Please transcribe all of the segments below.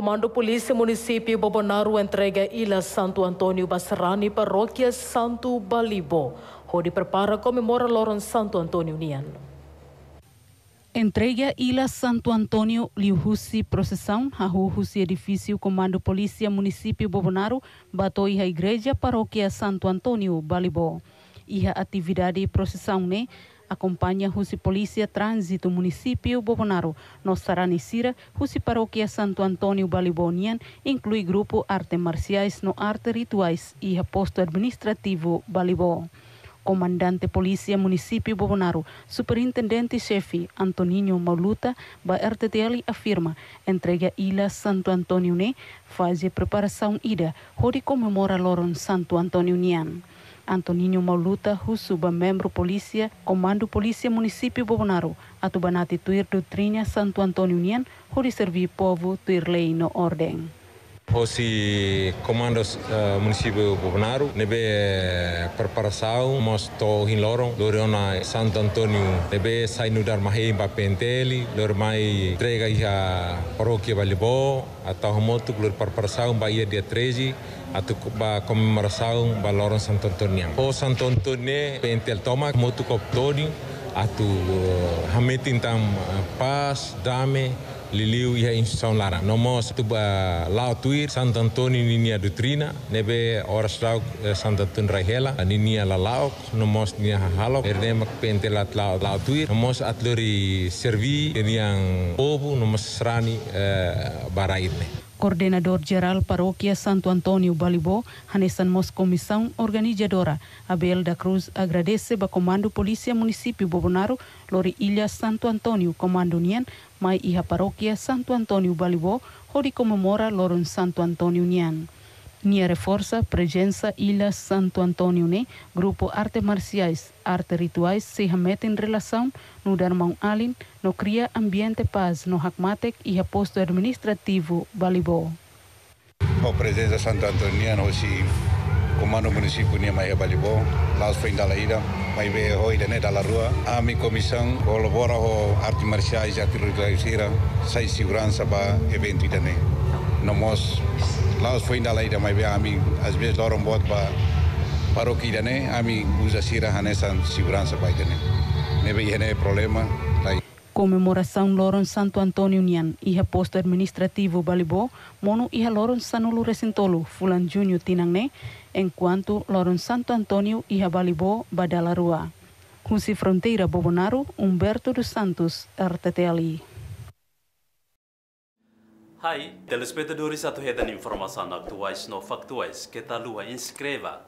Comando Polícia Município Bobonaru entrega Ilha Santo Antônio Basrani Paróquia Santo Balibo, onde prepara comemora Loron Santo Antônio Nian. Entrega Ilha Santo Antônio Liuhusi Processão, a Husi Edifício Comando Polícia Município Bobonaru, batou a Igreja Paróquia Santo Antônio Balibo. A atividade processão, né? Acompanha Rusi Polícia Trânsito Município Bobonaro, Nossarani Sira, Rusi Paróquia Santo Antônio Balibonian, inclui grupo Arte Marciais no Arte Rituais e Posto Administrativo Balibó. Comandante Polícia Município Bobonaro, Superintendente-Chefe Antoninho Mauluta, ba RTTL afirma, entrega Ilha Santo Antônio ne, faz preparação ida, onde comemora Loron Santo Antônio Nian. Antoninho Mauluta, Husuba, membro polícia, Comando Polícia Município Bobonaro, atubanati tuir doutrina Santo Antônio Nian, hori servir povo tuir lei no ordem. Hoje comando uh, município Bobonaro, nebe uh, preparação, mos to hinlorong, lorona Santo Antônio, nebe sai nudar mahi ba penteli, lor mai entrega ia paróquia Balibo, atau motu lor preparação ba ia dia 13, atau ba comemoração ba Loron Santo Antônio. O Santo Antônio pentel toma motu koptoni atu uh, hametin tam uh, paz, dame, liliu ia instituição lara. Nomos tu ba lao tuir Santo Antônio ninia doutrina, nebe oras lau uh, Santo Antônio Rahela, ninia la lao, nomos nia halo, erdema pentel at lao lao tuir, nomos atlori servi yang povo, nomos srani uh, baraitne. Coordenador Geral Paróquia Santo Antônio Balibó, Hanessan Mos Comissão Organizadora, Abel da Cruz agradece ao Comando Polícia Município Bobonaro, Lori Ilha Santo Antônio Comando Nian, mai iha Paróquia Santo Antônio Balibó, onde comemora Loron Santo Antônio Nian. Nia reforça presença Ilha Santo Antônio né grupo arte marciais, arte rituais se remete em relação no Darmão Alin, no cria ambiente paz no Hakmatek e a posto administrativo Balibó. A presença Santo Antônio si comando município nia mai Balibó, lá foi da ida, mai ve hoi da né da rua. A mi comissão colabora com arte marciais e arte rituais, sai segurança para evento da né. Nomos laos foi ainda lá mas bem ami às vezes lá um bot para para o que né ami usa sira hanessa segurança para né nebe é problema lá Comemoração Loron Santo Antônio Nian e posto administrativo Balibó, mono e Loron Sanulu Recintolo, Fulan Júnior Tinang enquanto Loron Santo Antônio e Balibó Badalarua. Kunsi Fronteira Bobonaro, Humberto dos Santos, RTTLI. Hai, telespectadores atuhedan informação atuais no factuais que tá lua inscreva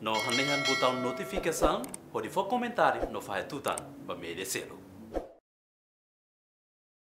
no hanehan botão notificação ou de for comentário no fahetutan ba merecê-lo.